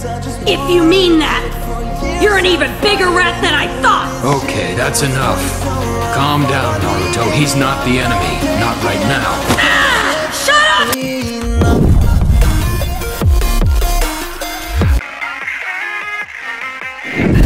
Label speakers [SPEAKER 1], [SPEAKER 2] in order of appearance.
[SPEAKER 1] If you mean that, you're an even bigger rat than I thought!
[SPEAKER 2] Okay, that's enough. Calm down, Naruto. He's not the enemy. Not right now. Ah, shut up!